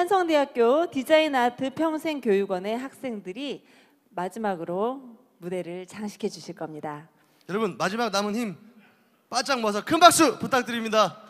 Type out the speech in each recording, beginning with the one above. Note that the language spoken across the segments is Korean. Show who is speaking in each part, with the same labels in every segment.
Speaker 1: 한성대학교 디자인 아트 평생 교육원의 학생들이 마지막으로 무대를 장식해 주실 겁니다.
Speaker 2: 여러분 마지막 남은 힘 바짝 모아서 큰 박수 부탁드립니다.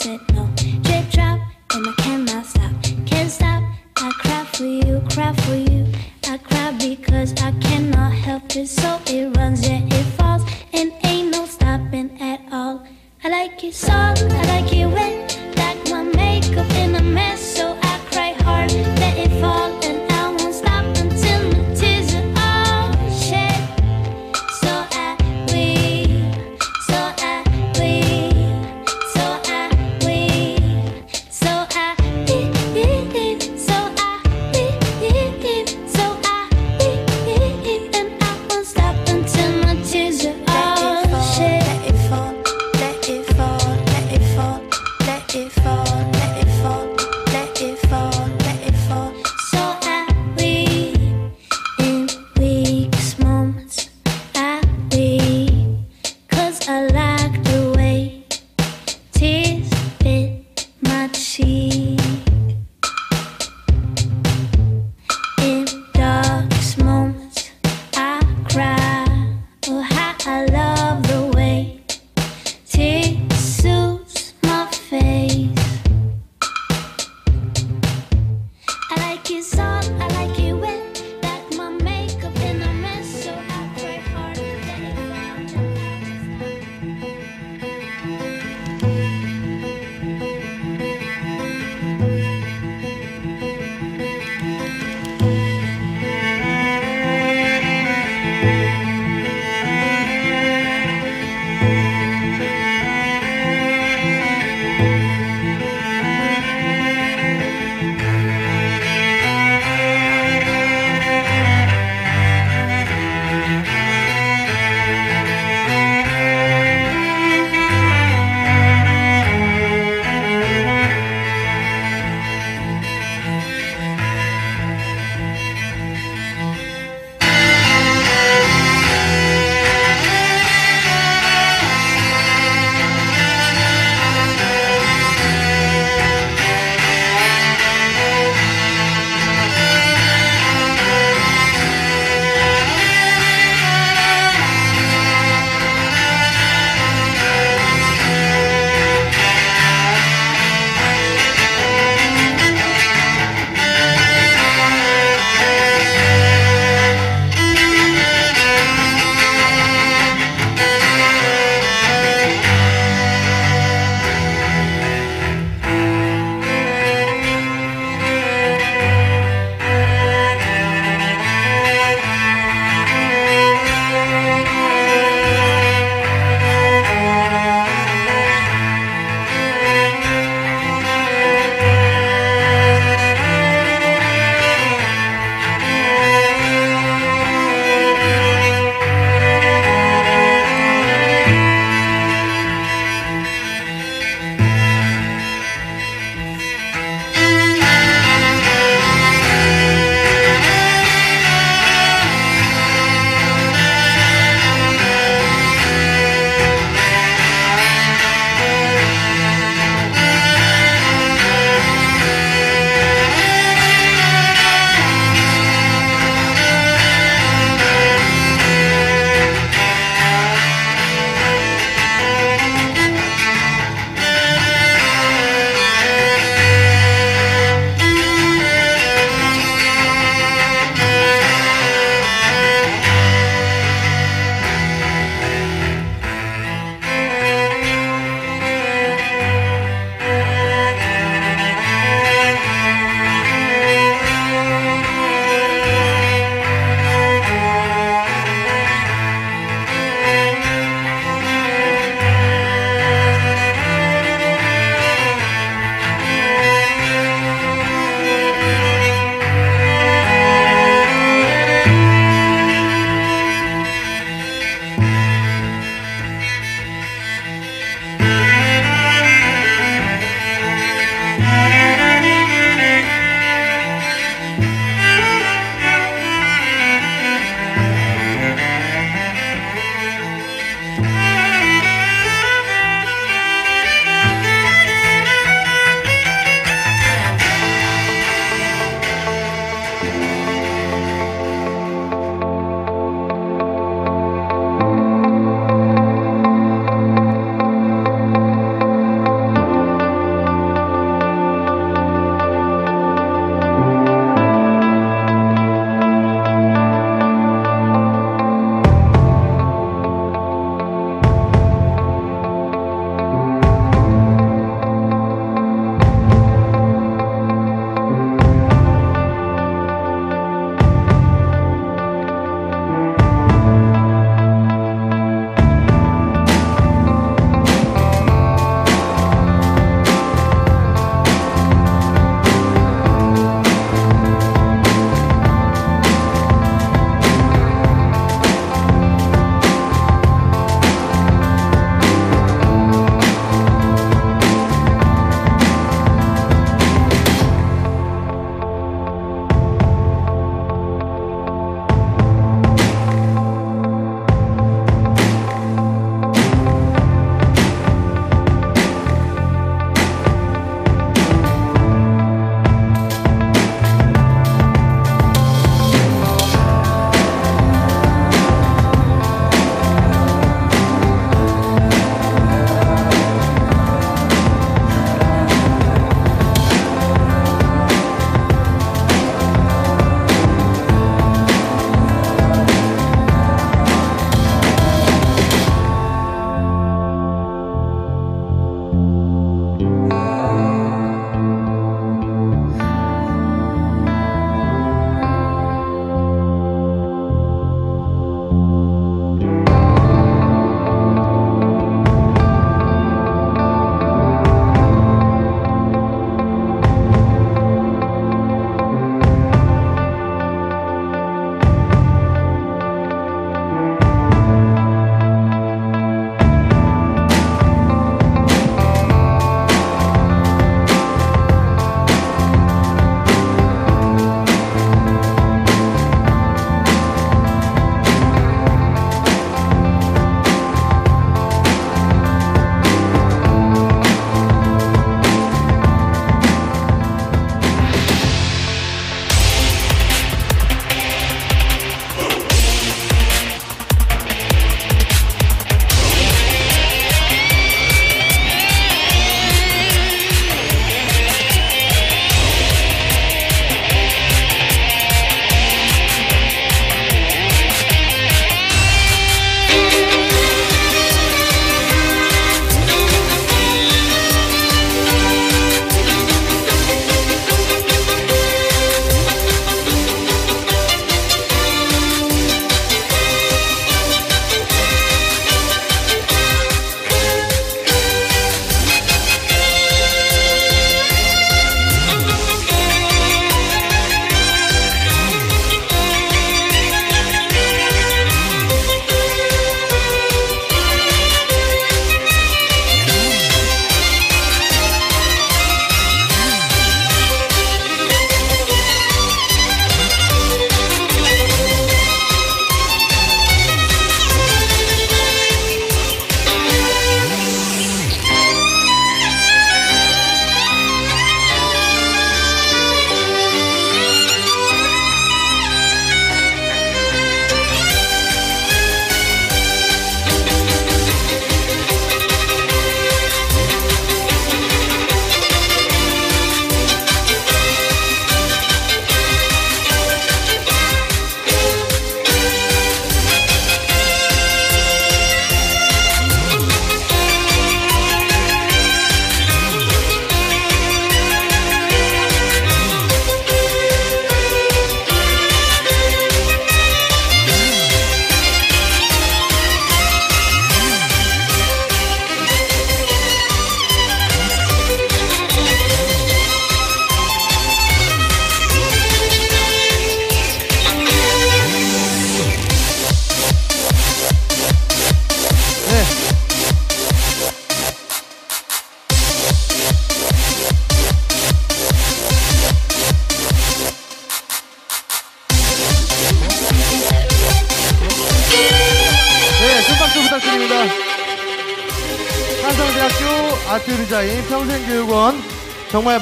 Speaker 3: sit, no. Drip drop, and I cannot stop. Can't stop, I cry for you, cry for you. I cry because I cannot help it, so it runs, yeah, it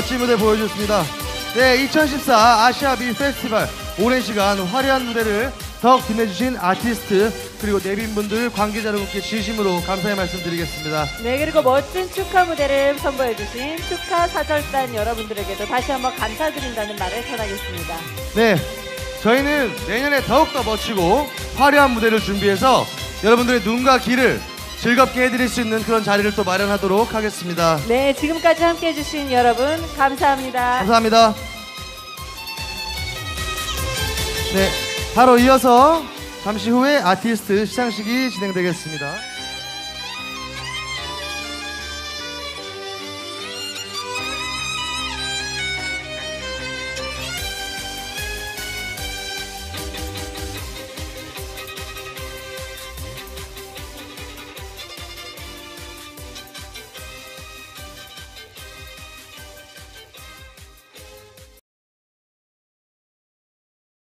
Speaker 2: 멋진 무대 보여주셨습니다. 네, 2014 아시아 비 페스티벌 오랜 시간 화려한 무대를 더욱 빛내주신 아티스트 그리고 내빈분들 관계자 여러분께 진심으로 감사의 말씀드리겠습니다.
Speaker 1: 네, 그리고 멋진 축하 무대를 선보여주신 축하 사절단 여러분들에게도 다시 한번 감사드린다는 말을 전하겠습니다.
Speaker 2: 네, 저희는 내년에 더욱더 멋지고 화려한 무대를 준비해서 여러분들의 눈과 귀를 즐겁게 해드릴 수 있는 그런 자리를 또 마련하도록 하겠습니다.
Speaker 1: 네, 지금까지 함께 해주신 여러분 감사합니다.
Speaker 2: 감사합니다. 네, 바로 이어서 잠시 후에 아티스트 시상식이 진행되겠습니다.